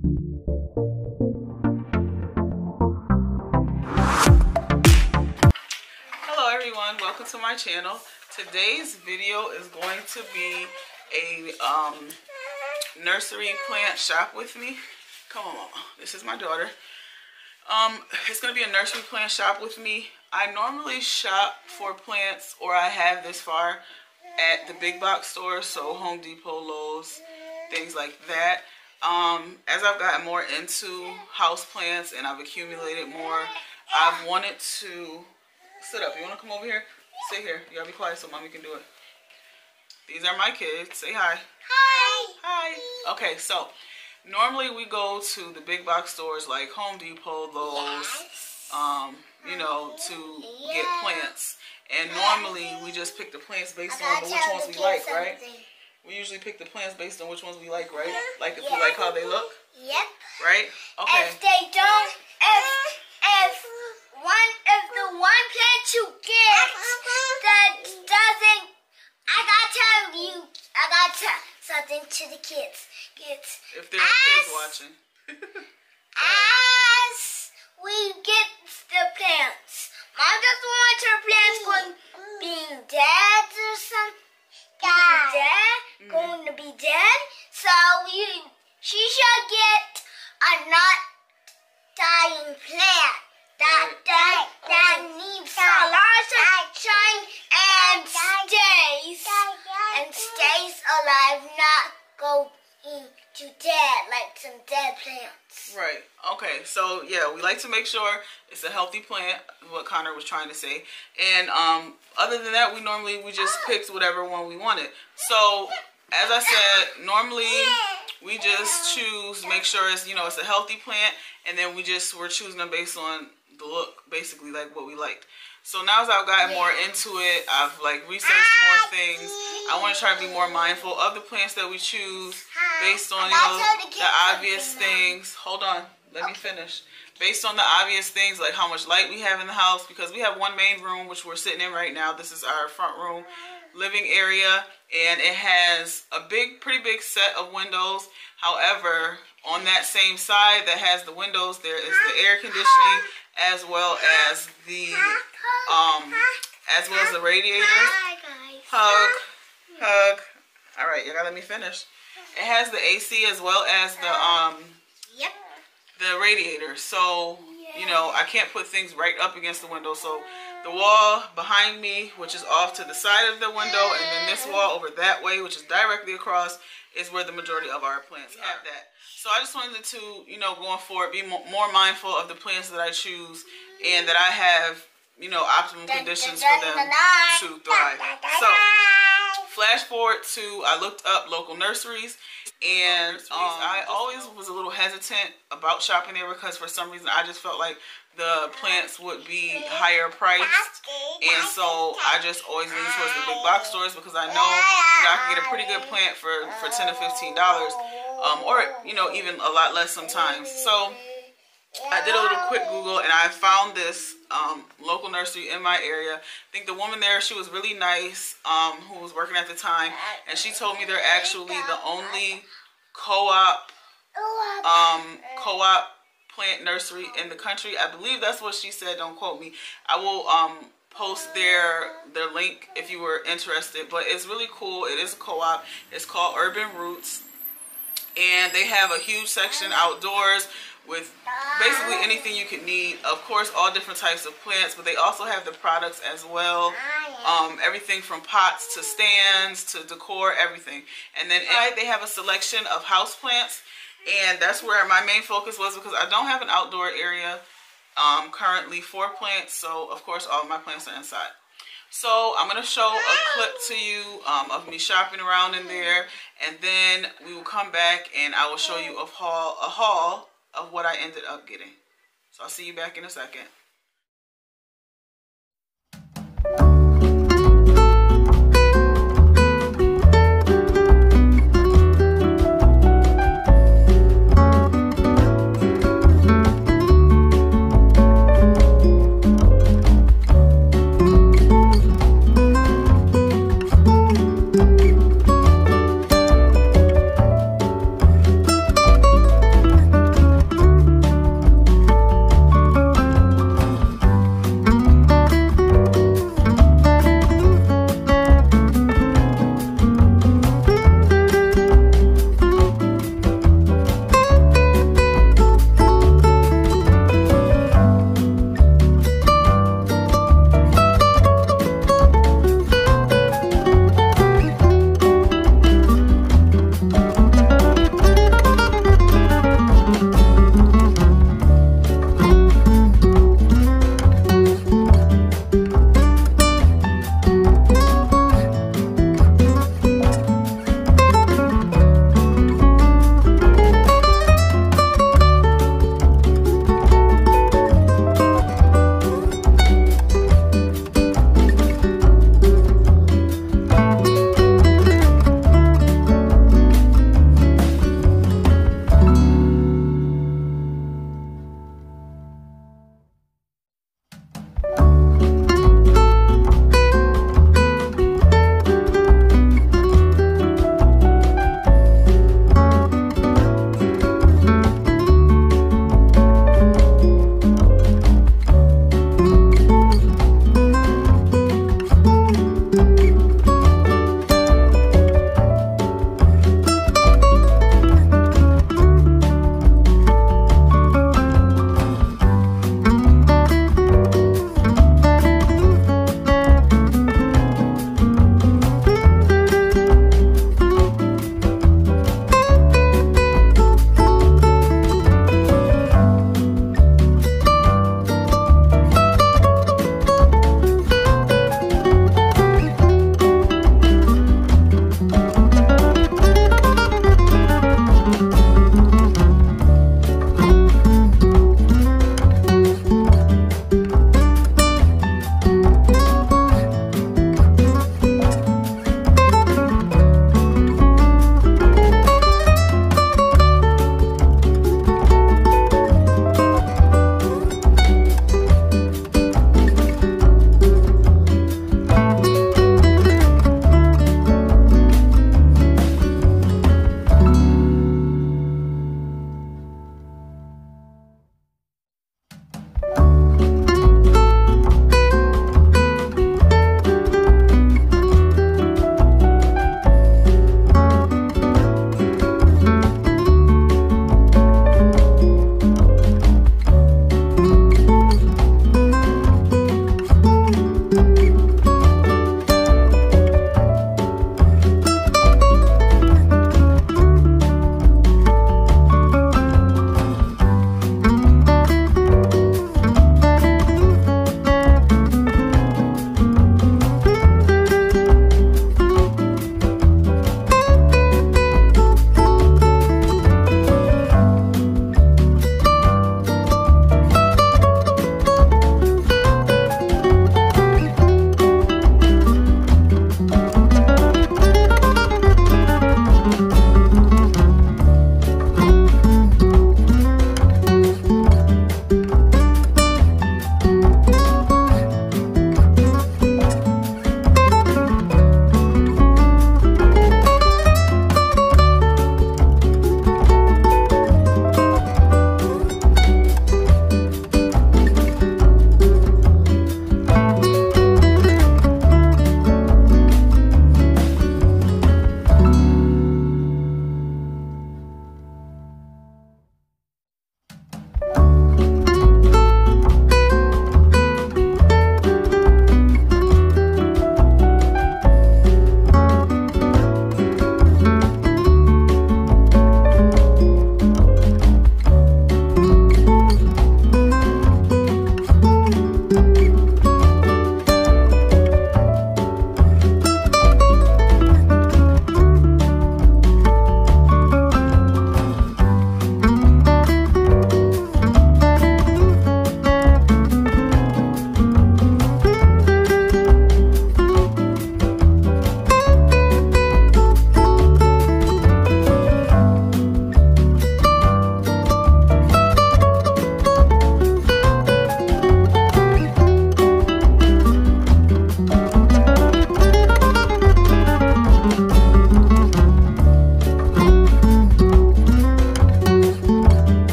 Hello everyone, welcome to my channel. Today's video is going to be a um, nursery plant shop with me. Come on, mama. This is my daughter. Um, it's going to be a nursery plant shop with me. I normally shop for plants, or I have this far, at the big box stores, so Home Depot, Lowe's, things like that. Um, as I've gotten more into house plants and I've accumulated more, I've wanted to sit up. You want to come over here? Sit here. You gotta be quiet so mommy can do it. These are my kids. Say hi. Hi. Hi. Okay, so normally we go to the big box stores like Home Depot, Lowe's, um, you know, to get plants. And normally we just pick the plants based on which ones we like, right? We usually pick the plants based on which ones we like, right? Mm-hmm. Like if we like how they look, Yep. right? Okay. If they don't, if if one if the one plant you get that doesn't, I gotta tell you, I gotta tell something to the kids. Kids. If there's kids as- watching. As we get the like to make sure it's a healthy plant. What Connor was trying to say. And um, other than that, we normally we just picked whatever one we wanted. So as I said, normally we just choose make sure it's you know it's a healthy plant, and then we just we're choosing them based on the look, basically like what we liked. So now as I've gotten more into it, I've like researched more things. I want to try to be more mindful of the plants that we choose based on you know the obvious things. Hold on, let me finish. Based on the obvious things like how much light we have in the house because we have one main room which we're sitting in right now. This is our front room living area and it has a big pretty big set of windows. However, on that same side that has the windows there is the air conditioning as well as the um as well as the radiator. Hug, hug. All right, you gotta let me finish. It has the AC as well as the um. The radiator. So you know I can't put things right up against the window. So the wall behind me, which is off to the side of the window, and then this wall over that way, which is directly across, is where the majority of our plants are. That. So I just wanted to, you know, going forward, be more mindful of the plants that I choose, and that I have, you know, optimum conditions for them to thrive. So flash forward to I looked up local nurseries and um, I always was a little hesitant about shopping there because for some reason I just felt like the plants would be higher priced. And so I just always lean towards the big box stores because I know know, I can get a pretty good plant for, for 10 to 15 dollars um, or you know even a lot less sometimes. So I did a little quick Google and I found this um, local nursery in my area. I think the woman there, she was really nice, um, who was working at the time, and she told me they're actually the only co-op um, co-op plant nursery in the country. I believe that's what she said. Don't quote me. I will um, post their their link if you were interested. But it's really cool. It is a co-op. It's called Urban Roots, and they have a huge section outdoors with basically anything you could need. Of course, all different types of plants, but they also have the products as well. Um, everything from pots to stands to decor, everything. And then inside they have a selection of house plants, and that's where my main focus was because I don't have an outdoor area um, currently for plants, so of course all my plants are inside. So I'm going to show a clip to you um, of me shopping around in there, and then we will come back and I will show you a haul, a haul of what I ended up getting. So I'll see you back in a second.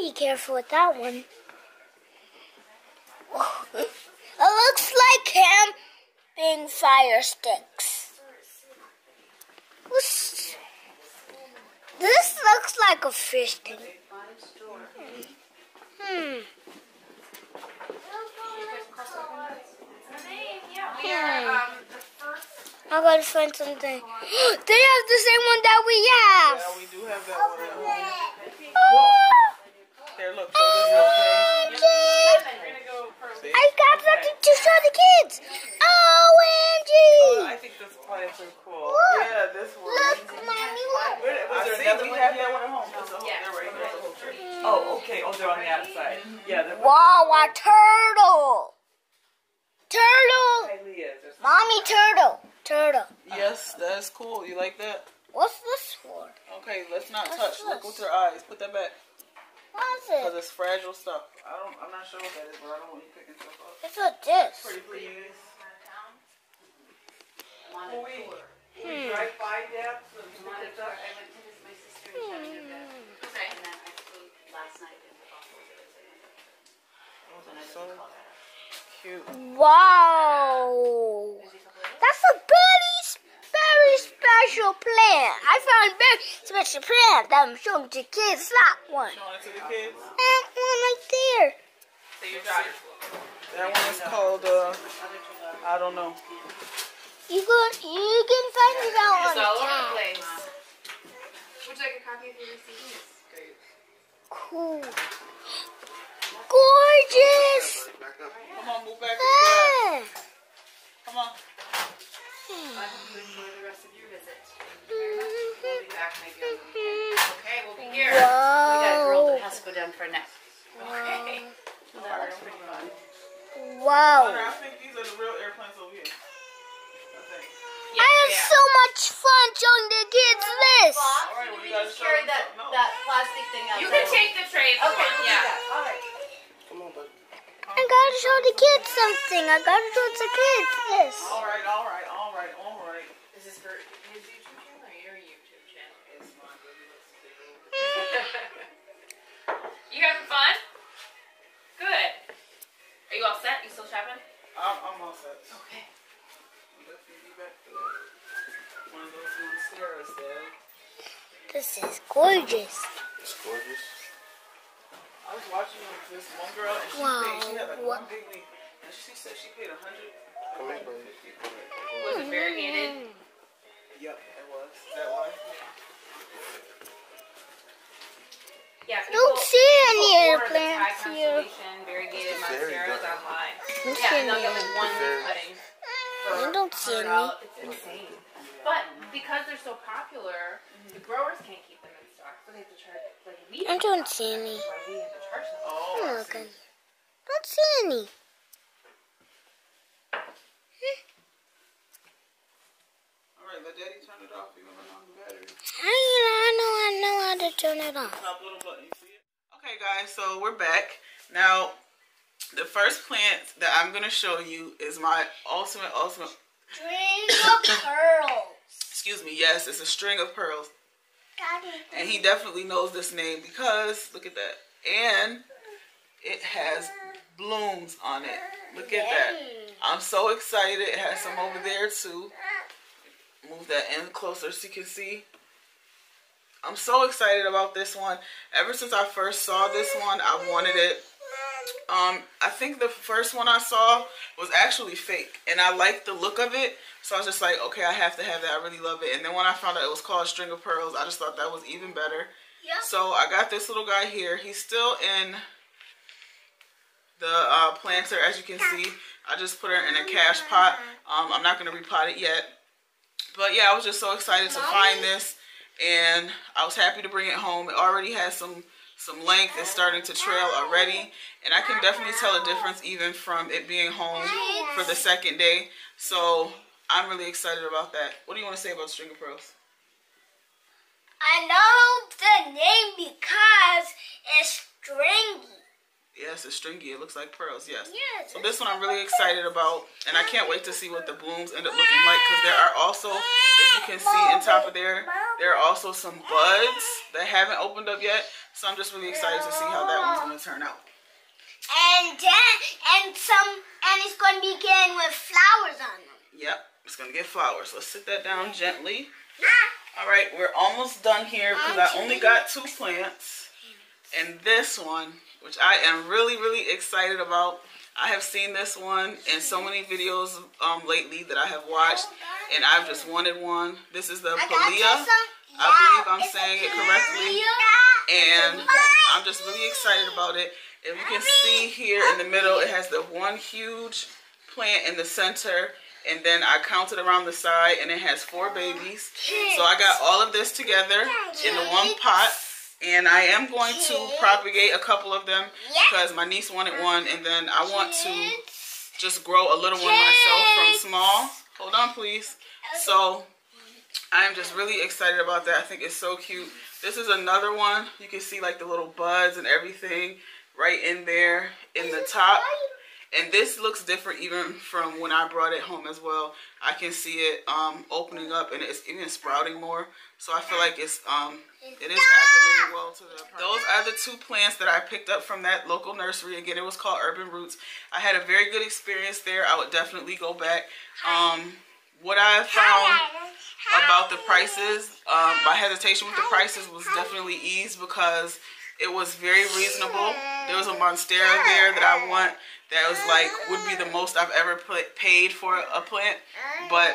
Be careful with that one. it looks like camping fire sticks. This, this looks like a fish tank. Hmm. Hmm. I gotta find something. they have the same one that we have. Yeah, we do have that one. Oh, Here, look. So this is okay. OMG. I got something to show the kids. Oh, OMG. Oh, I think this plants are cool. Look. Yeah, this one. Look, mommy, look. I there see, another we one? have that one at home. There's a whole, Yeah. they're right here. There's a whole tree. Mm-hmm. Oh, okay. Oh, they're on the mm-hmm. outside. Mm-hmm. Yeah, they're Wow, a turtle. Turtle. Kylie is. Mommy turtle. Turtle. Yes, that's cool. You like that? What's this for? Okay, let's not What's touch. Look with your eyes. Put that back. What's Because it's fragile stuff. I don't, I'm not sure what that is, but I don't want you picking stuff up. It's a this. Pretty please. Well, we, Hmm. we drive by Deb, so we pick up. I went to visit my sister in Chattanooga. And then I flew last night in the Buffalo. So I So cute. Wow. That's a very, very special plant. I found a very special plant that I'm showing to kids. That one. Showing it to the kids. That one right there. So your daughter. That one is called, uh, I don't know. You can, you can find it out on It's all the over the place. Would you like a copy of your receipt? Cool. Gorgeous. Come on, move back. Ah. Come on. I hope you enjoy the rest of your visit. Thank you very much. We'll be back maybe on the weekend. Okay, we'll be here. We got a girl that has to go down for a nap. Okay. Well, that looks pretty fun. Wow. I think these are the real airplanes over here. I had so much fun showing the kids this. You can take the tray Okay, Yeah. I gotta show the kids something. I gotta show the kids this. All right, all right, all right, all right. Alright. Is this for his YouTube channel or your YouTube channel? It's fine, baby. Let's take a look. You having fun? Good. Are you all set? You still shopping? I'm, I'm all set. Okay. I'm definitely be back for that. One of those monsteras there. This is gorgeous. It's gorgeous. I was watching this one girl and she Wow, paid, she had like what- one big leaf and she said she paid a hundred. Come. Was it variegated? Yep, it was. That one. Yeah. Don't see any people the airplanes here. Variegated monsteras online. Don't Yeah, see and they'll get any. like one cutting. I don't see any. $100. It's insane. But because they're so popular, the growers can't keep them in stock, so they have to charge like we. I don't see any. That's why we have to charge them. Oh, I'm looking. see. Don't see any. All right, let daddy turn it off. You're gonna run on the battery. I, I know, I know how to turn it off. Top little button, you see it? Okay, guys, so we're back. Now, the first plant that I'm gonna show you is my ultimate, ultimate. String of pearls. Excuse me. Yes, it's a string of pearls, Daddy. and he definitely knows this name because look at that, and it has blooms on it. Look at that. I'm so excited. It has some over there too. Move that in closer so you can see. I'm so excited about this one. Ever since I first saw this one, I wanted it. Um, I think the first one I saw was actually fake, and I liked the look of it. So I was just like, okay, I have to have that. I really love it. And then when I found out it was called String of Pearls, I just thought that was even better. Yep. So I got this little guy here. He's still in the uh, planter, as you can see. I just put her in a cachepot. Um, I'm not going to repot it yet. But yeah, I was just so excited to find this. And I was happy to bring it home. It already has some some length. It's starting to trail already. And I can definitely tell a difference even from it being home for the second day. So I'm really excited about that. What do you want to say about String of Pearls? I know the name because it's stringy. Yes, it's stringy. It looks like pearls. Yes. Yes. So this one I'm really excited about, and I can't wait to see what the blooms end up looking like because there are also, as you can see in top of there, There are also some buds that haven't opened up yet. So I'm just really excited to see how that one's going to turn out. And then, and some, and it's going to be getting with flowers on them. Yep, it's going to get flowers. Let's sit that down gently. Ah, All right, we're almost done here because I only got two plants. And this one, which I am really, really excited about. I have seen this one in so many videos um, lately that I have watched, and I've just wanted one. This is the Pilea. I believe I'm saying it correctly. And I'm just really excited about it. If you can see here in the middle, it has the one huge plant in the center, and then I counted around the side, and it has four babies. So I got all of this together in the one pot, and I am going to propagate a couple of them because my niece wanted one, and then I want to just grow a little one myself from small. Hold on, please. So I'm just really excited about that. I think it's so cute. This is another one. You can see like the little buds and everything right in there in the top. And this looks different even from when I brought it home as well. I can see it um, opening up and it's even sprouting more. So I feel like it's um, it is acclimating well to the Those are the two plants that I picked up from that local nursery. Again, it was called Urban Roots. I had a very good experience there. I would definitely go back. Um, what I found about the prices, um, my hesitation with the prices was definitely eased because it was very reasonable. There was a monstera there that I want that was like would be the most I've ever pla paid for a plant, but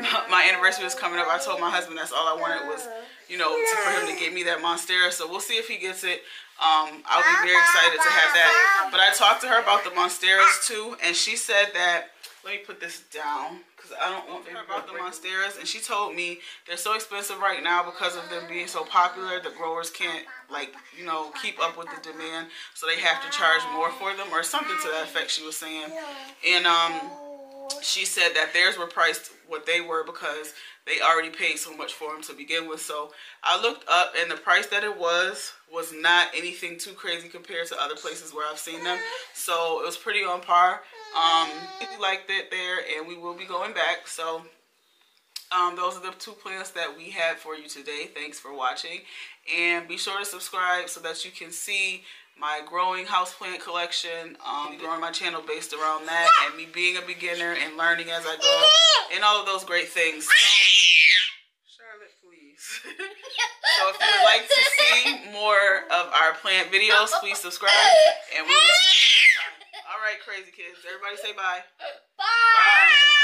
my anniversary was coming up. I told my husband that's all I wanted was, you know, to, for him to get me that monstera. So we'll see if he gets it. Um, I'll be very excited to have that. But I talked to her about the monsteras too, and she said that. Let me put this down because I don't want to hear about the monsteras. And she told me they're so expensive right now because of them being so popular. The growers can't like you know keep up with the demand, so they have to charge more for them or something to that effect. She was saying, and um she said that theirs were priced what they were because they already paid so much for them to begin with. So I looked up and the price that it was was not anything too crazy compared to other places where I've seen them. So it was pretty on par. Um, we liked it there and we will be going back. So um, those are the two plants that we had for you today. Thanks for watching. And be sure to subscribe so that you can see my growing houseplant collection, um, growing my channel based around that, and me being a beginner and learning as I go, and all of those great things. Charlotte, please. so if you would like to see more of our plant videos, please subscribe, and we will see you next time. All right, crazy kids. Everybody say bye. Bye. Bye.